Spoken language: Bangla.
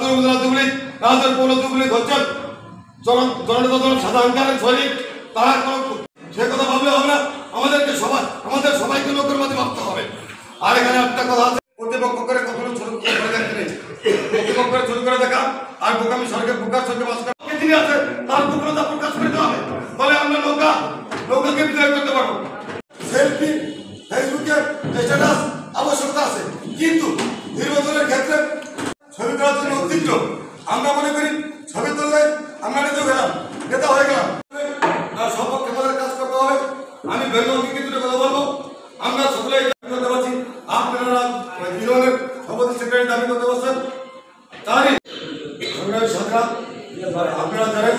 যুবলীগ রাজুর পৌর যুবলীগ হচ্ছেন জন জননেতা দল সাধারণকারের সৈনিক, তারা কোনো সে কথা ভাবলে হবে না। আমাদেরকে সবাই, আমাদের সবাইকে লোকের মধ্যে ভাবতে হবে। আর এখানে একটা কথা আছে, কর্তৃপক্ষ করে কখনো ছোট করে দেখতে নেই। কর্তৃপক্ষ করে ছোট করে দেখা আর বোকামি সরকার বোকার সঙ্গে বাস করা যিনি আছে, তার দুর্বলতা প্রকাশ করতে হবে। তাহলে আমরা নৌকা, নৌকাকে বিজয় করতে পারব। সেলফি, ফেসবুকে স্ট্যাটাস ঐতিহ্য আমরা মনে করি ছবি তুললে আমরা নেতা গেলাম নেতা হয়ে গেলাম। সপক্ষে আমাদের কাজ করতে হবে আমি বেঙ্গলকে কিন্তু কথা বলব। আমরা সকলে করতে পারছি, আপনারা মানে জীবনের সভাপতি সেক্রেটারি দাবি করতে পারছেন। তারই সংগ্রামী শাখা আপনারা জানেন